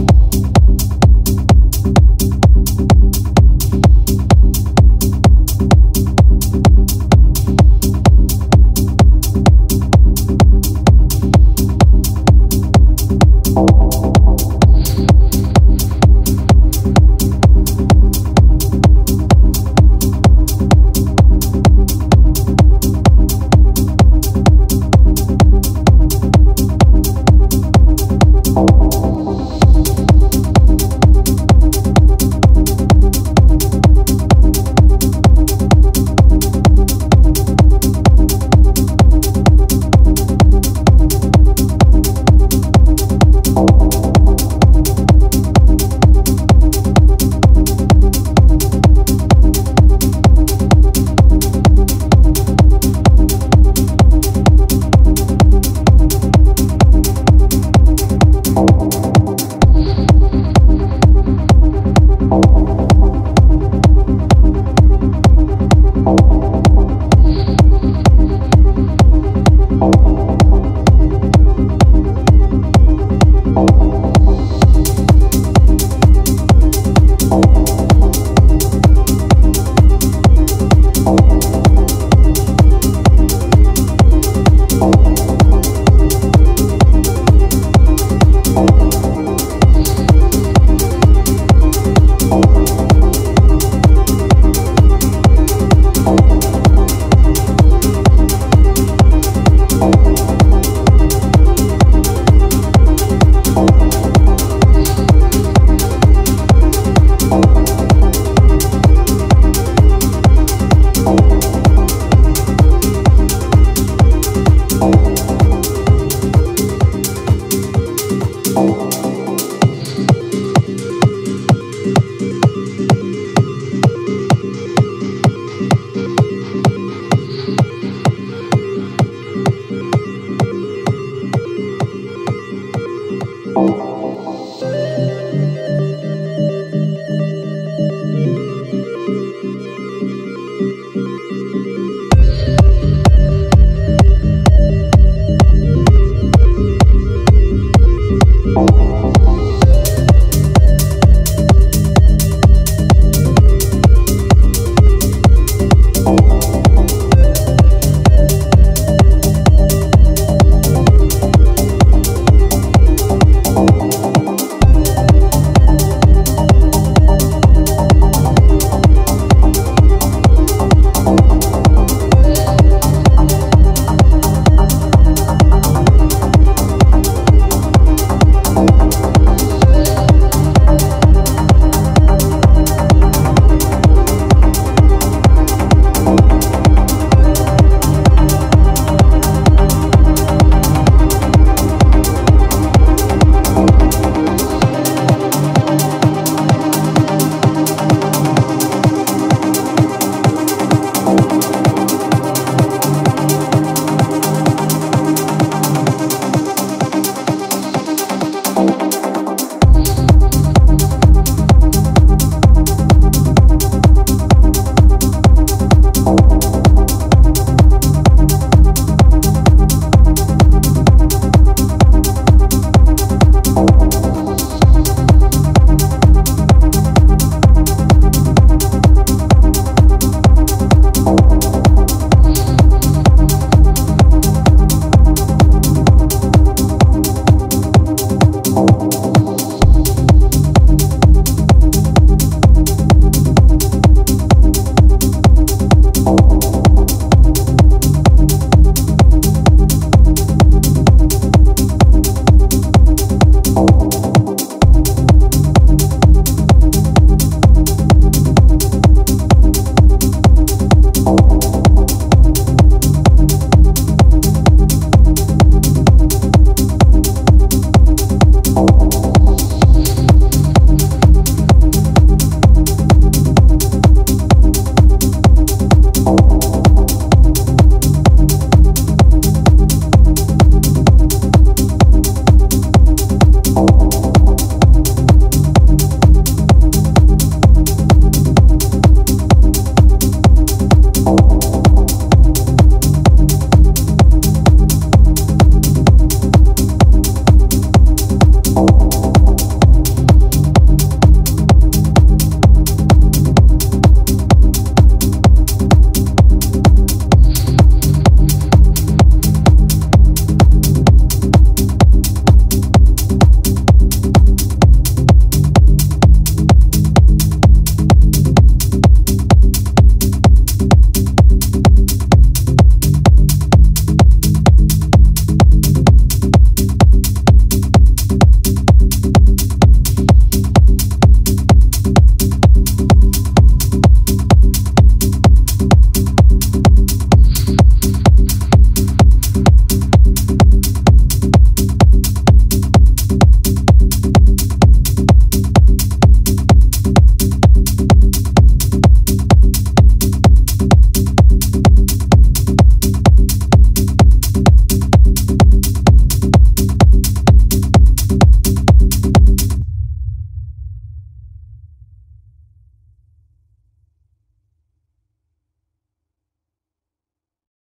you Música thank you